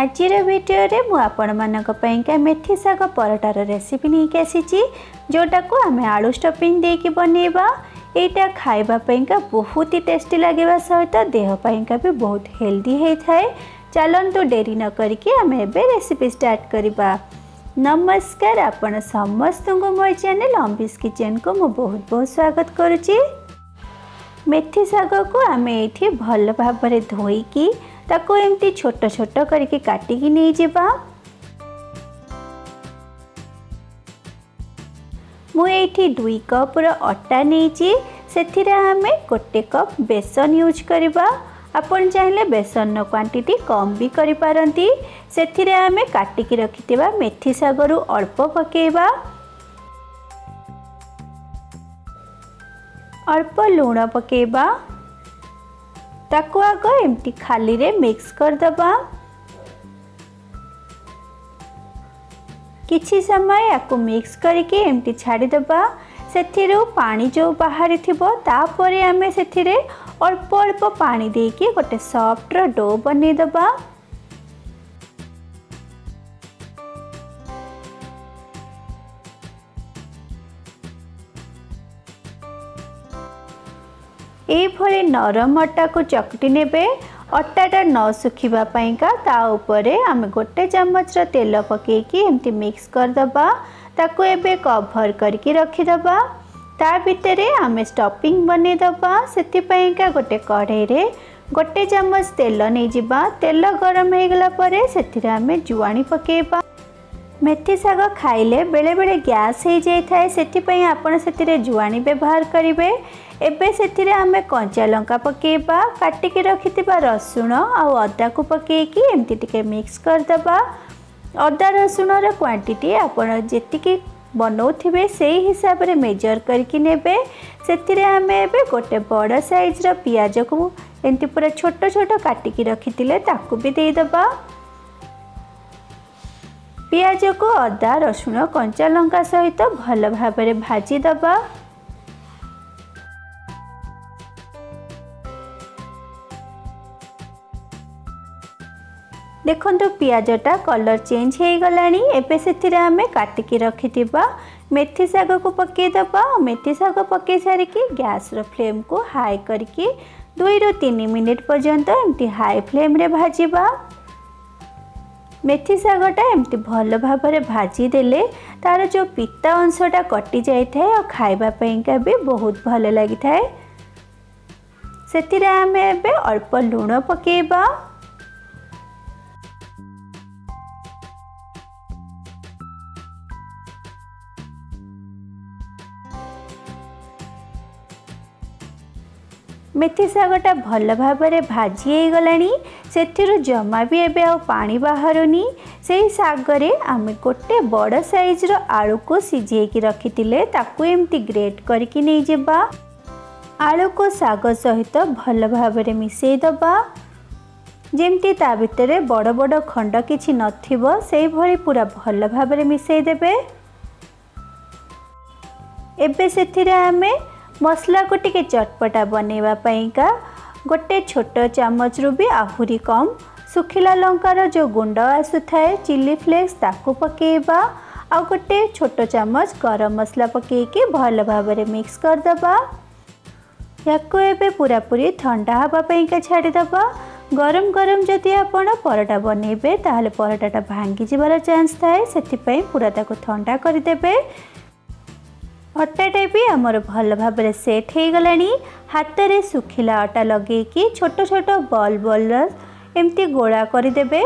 ଆଜିର ଭିଡ଼ିଓରେ ମୁଁ ଆପଣମାନଙ୍କ ପାଇଁକା ମେଥି ଶାଗ ପରଟାର ରେସିପି ନେଇକି ଆସିଛି ଯେଉଁଟାକୁ ଆମେ ଆଳୁ ଷ୍ଟଫିଂ ଦେଇକି ବନେଇବା ଏଇଟା ଖାଇବା ପାଇଁକା ବହୁତ ହି ଟେଷ୍ଟି ଲାଗିବା ସହିତ ଦେହ ପାଇଁକା ବି ବହୁତ ହେଲ୍ଦି ହୋଇଥାଏ ଚାଲନ୍ତୁ ଡେରି ନ କରିକି ଆମେ ଏବେ ରେସିପି ଷ୍ଟାର୍ଟ କରିବା ନମସ୍କାର ଆପଣ ସମସ୍ତଙ୍କୁ ମୋ ଚ୍ୟାନେଲ୍ ଅମ୍ବିସ୍ କିଚେନ୍କୁ ମୁଁ ବହୁତ ବହୁତ ସ୍ୱାଗତ କରୁଛି ମେଥି ଶାଗକୁ ଆମେ ଏଇଠି ଭଲ ଭାବରେ ଧୋଇକି ତାକୁ ଏମିତି ଛୋଟ ଛୋଟ କରିକି କାଟିକି ନେଇଯିବା ମୁଁ ଏଇଠି ଦୁଇ କପ୍ର ଅଟା ନେଇଛି ସେଥିରେ ଆମେ ଗୋଟେ କପ୍ ବେସନ ୟୁଜ୍ କରିବା ଆପଣ ଚାହିଁଲେ ବେସନର କ୍ୱାଣ୍ଟିଟି କମ୍ ବି କରିପାରନ୍ତି ସେଥିରେ ଆମେ କାଟିକି ରଖିଥିବା ମେଥି ଶାଗରୁ ଅଳ୍ପ ପକାଇବା ଅଳ୍ପ ଲୁଣ ପକାଇବା ତାକୁ ଆଗ ଏମିତି ଖାଲିରେ ମିକ୍ସ କରିଦେବା କିଛି ସମୟ ୟାକୁ ମିକ୍ସ କରିକି ଏମିତି ଛାଡ଼ିଦେବା ସେଥିରୁ ପାଣି ଯେଉଁ ବାହାରିଥିବ ତାପରେ ଆମେ ସେଥିରେ ଅଳ୍ପ ଅଳ୍ପ ପାଣି ଦେଇକି ଗୋଟେ ସଫ୍ଟର ଡୋ ବନେଇଦେବା ଏଇଭଳି ନରମ ଅଟାକୁ ଚକଟି ନେବେ ଅଟାଟା ନ ଶୁଖିବା ପାଇଁକା ତା ଉପରେ ଆମେ ଗୋଟେ ଚାମଚର ତେଲ ପକାଇକି ଏମିତି ମିକ୍ସ କରିଦେବା ତାକୁ ଏବେ କଭର କରିକି ରଖିଦେବା ତା ଭିତରେ ଆମେ ଷ୍ଟପିଂ ବନେଇଦେବା ସେଥିପାଇଁକା ଗୋଟେ କଢ଼େଇରେ ଗୋଟେ ଚାମଚ ତେଲ ନେଇଯିବା ତେଲ ଗରମ ହୋଇଗଲା ପରେ ସେଥିରେ ଆମେ ଜୁଆଣି ପକାଇବା ମେଥି ଶାଗ ଖାଇଲେ ବେଳେବେଳେ ଗ୍ୟାସ୍ ହୋଇଯାଇଥାଏ ସେଥିପାଇଁ ଆପଣ ସେଥିରେ ଜୁଆଣି ବ୍ୟବହାର କରିବେ ଏବେ ସେଥିରେ ଆମେ କଞ୍ଚା ଲଙ୍କା ପକାଇବା କାଟିକି ରଖିଥିବା ରସୁଣ ଆଉ ଅଦାକୁ ପକାଇକି ଏମିତି ଟିକେ ମିକ୍ସ କରିଦେବା ଅଦା ରସୁଣର କ୍ୱାଣ୍ଟିଟି ଆପଣ ଯେତିକି ବନାଉଥିବେ ସେଇ ହିସାବରେ ମେଜର କରିକି ନେବେ ସେଥିରେ ଆମେ ଏବେ ଗୋଟେ ବଡ଼ ସାଇଜ୍ର ପିଆଜକୁ ଏମିତି ପୁରା ଛୋଟ ଛୋଟ କାଟିକି ରଖିଥିଲେ ତାକୁ ବି ଦେଇଦେବା ପିଆଜକୁ ଅଦା ରସୁଣ କଞ୍ଚା ଲଙ୍କା ସହିତ ଭଲ ଭାବରେ ଭାଜିଦେବା ଦେଖନ୍ତୁ ପିଆଜଟା କଲର୍ ଚେଞ୍ଜ ହୋଇଗଲାଣି ଏବେ ସେଥିରେ ଆମେ କାଟିକି ରଖିଥିବା ମେଥି ଶାଗକୁ ପକାଇଦେବା ମେଥି ଶାଗ ପକାଇ ସାରିକି ଗ୍ୟାସ୍ର ଫ୍ଲେମ୍କୁ ହାଇ କରିକି ଦୁଇରୁ ତିନି ମିନିଟ୍ ପର୍ଯ୍ୟନ୍ତ ଏମିତି ହାଇ ଫ୍ଲେମ୍ରେ ଭାଜିବା ମେଥି ଶାଗଟା ଏମିତି ଭଲ ଭାବରେ ଭାଜି ଦେଲେ ତା'ର ଯେଉଁ ପିତା ଅଂଶଟା କଟିଯାଇଥାଏ ଆଉ ଖାଇବା ପାଇଁକା ବି ବହୁତ ଭଲ ଲାଗିଥାଏ ସେଥିରେ ଆମେ ଏବେ ଅଳ୍ପ ଲୁଣ ପକାଇବା ମେଥି ଶାଗଟା ଭଲ ଭାବରେ ଭାଜି ହେଇଗଲାଣି ସେଥିରୁ ଜମା ବି ଏବେ ଆଉ ପାଣି ବାହାରୁନି ସେଇ ଶାଗରେ ଆମେ ଗୋଟେ ବଡ଼ ସାଇଜର ଆଳୁକୁ ସିଝେଇକି ରଖିଥିଲେ ତାକୁ ଏମିତି ଗ୍ରେଟ୍ କରିକି ନେଇଯିବା ଆଳୁକୁ ଶାଗ ସହିତ ଭଲ ଭାବରେ ମିଶାଇ ଦେବା ଯେମିତି ତା ଭିତରେ ବଡ଼ ବଡ଼ ଖଣ୍ଡ କିଛି ନଥିବ ସେଇଭଳି ପୁରା ଭଲ ଭାବରେ ମିଶାଇ ଦେବେ ଏବେ ସେଥିରେ ଆମେ ମସଲାକୁ ଟିକେ ଚଟପଟା ବନେଇବା ପାଇଁକା ଗୋଟେ ଛୋଟ ଚାମଚରୁ ବି ଆହୁରି କମ୍ ଶୁଖିଲା ଲଙ୍କାର ଯେଉଁ ଗୁଣ୍ଡ ଆସୁଥାଏ ଚିଲି ଫ୍ଲେକ୍ସ ତାକୁ ପକାଇବା ଆଉ ଗୋଟେ ଛୋଟ ଚାମଚ ଗରମ ମସଲା ପକାଇକି ଭଲ ଭାବରେ ମିକ୍ସ କରିଦେବା ୟାକୁ ଏବେ ପୁରାପୁରି ଥଣ୍ଡା ହେବା ପାଇଁକା ଛାଡ଼ିଦେବା ଗରମ ଗରମ ଯଦି ଆପଣ ପରଟା ବନେଇବେ ତାହେଲେ ପରଟାଟା ଭାଙ୍ଗିଯିବାର ଚାନ୍ସ ଥାଏ ସେଥିପାଇଁ ପୁରା ତାକୁ ଥଣ୍ଡା କରିଦେବେ ଅଟାଟା ବି ଆମର ଭଲ ଭାବରେ ସେଟ୍ ହେଇଗଲାଣି ହାତରେ ଶୁଖିଲା ଅଟା ଲଗେଇକି ଛୋଟ ଛୋଟ ବଲ୍ ବଲ୍ ଏମିତି ଗୋଳା କରିଦେବେ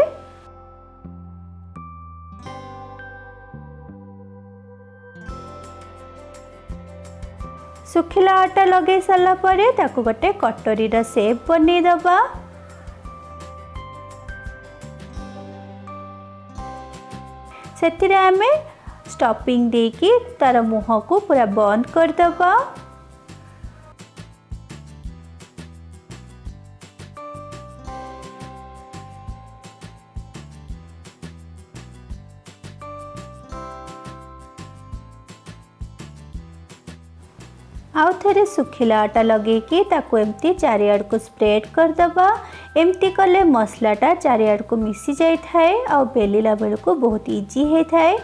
ଶୁଖିଲା ଅଟା ଲଗେଇ ସାରିଲା ପରେ ତାକୁ ଗୋଟେ କଟୋରୀର ସେପ୍ ବନେଇଦେବା ସେଥିରେ ଆମେ दे कि तार मुह को पूरा बंद करदबा आउ थे सुखिला अटा लगे एमती चारिआड़ को स्प्रेड करदबा ଏମିତି କଲେ ମସଲାଟା ଚାରିଆଡ଼କୁ ମିଶି ଯାଇଥାଏ ଆଉ ବେଲିଲା ବେଳକୁ ବହୁତ ଇଜି ହୋଇଥାଏ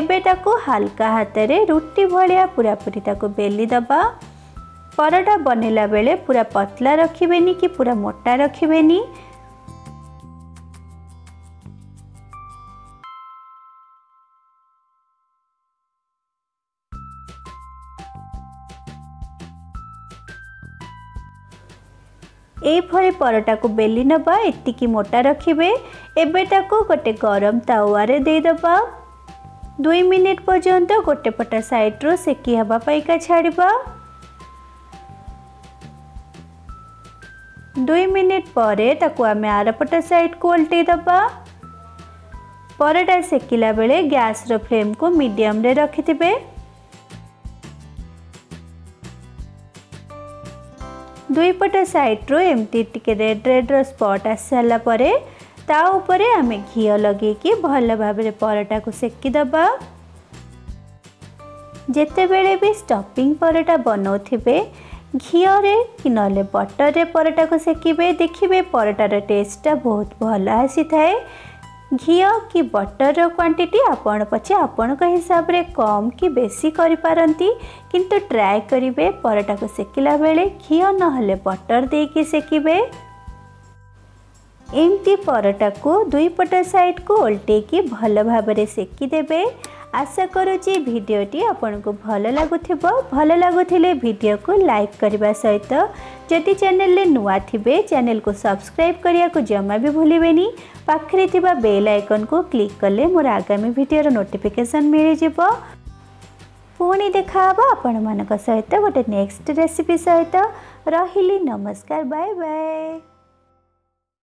ଏବେ ତାକୁ ହାଲକା ହାତରେ ରୁଟି ଭଳିଆ ପୁରାପୁରି ତାକୁ ବେଲି ଦେବା ପରଟା ବନେଇଲା ବେଳେ ପୁରା ପତଲା ରଖିବେନି କି ପୁରା ମୋଟା ରଖିବେନି ଏଇଭଳି ପରଟାକୁ ବେଲି ନେବା ଏତିକି ମୋଟା ରଖିବେ ଏବେ ତାକୁ ଗୋଟେ ଗରମ ତାୱାରେ ଦେଇଦେବା ଦୁଇ ମିନିଟ୍ ପର୍ଯ୍ୟନ୍ତ ଗୋଟେ ପଟ ସାଇଡ଼୍ରୁ ସେକି ହେବା ପାଇଁକା ଛାଡ଼ିବା ଦୁଇ ମିନିଟ୍ ପରେ ତାକୁ ଆମେ ଆରପଟ ସାଇଡ଼୍କୁ ଓଲଟେଇ ଦେବା ପରଟା ସେକିଲା ବେଳେ ଗ୍ୟାସ୍ର ଫ୍ଲେମ୍କୁ ମିଡ଼ିୟମ୍ରେ ରଖିଥିବେ ଦୁଇପଟ ସାଇଡ଼୍ରୁ ଏମିତି ଟିକେ ରେଡ଼୍ ରେଡ଼୍ର ସ୍ପଟ୍ ଆସିସାରିଲା ପରେ ତା ଉପରେ ଆମେ ଘିଅ ଲଗେଇକି ଭଲ ଭାବରେ ପରଟାକୁ ସେକିଦେବା ଯେତେବେଳେ ବି ଷ୍ଟପିଂ ପରଟା ବନାଉଥିବେ ଘିଅରେ କି ନହେଲେ ବଟରରେ ପରଟାକୁ ସେକିବେ ଦେଖିବେ ପରଟାର ଟେଷ୍ଟଟା ବହୁତ ଭଲ ଆସିଥାଏ ଘିଅ କି ବଟରର କ୍ୱାଣ୍ଟିଟି ଆପଣ ପଛେ ଆପଣଙ୍କ ହିସାବରେ କମ୍ କି ବେଶୀ କରିପାରନ୍ତି କିନ୍ତୁ ଟ୍ରାଏ କରିବେ ପରଟାକୁ ସେକିଲା ବେଳେ ଘିଅ ନହେଲେ ବଟର ଦେଇକି ସେକିବେ टाको दुईपट सेड कु उल्टैक भनौँ भाविदे आशाकुँछ भिडियो आप लाग भए लाग भिडियो ल्याक्स जति च्याने नुवा को सब्सक्राइब जमा भुलि बेल आइकन को क्लिक कले मोर आगामी भिडियो नोटिफिकेसन मिलब पि देखाहो आपण सहित गोटे नेक्स्ट रेसिपि सहित रहिल नमस्कार बाय बाय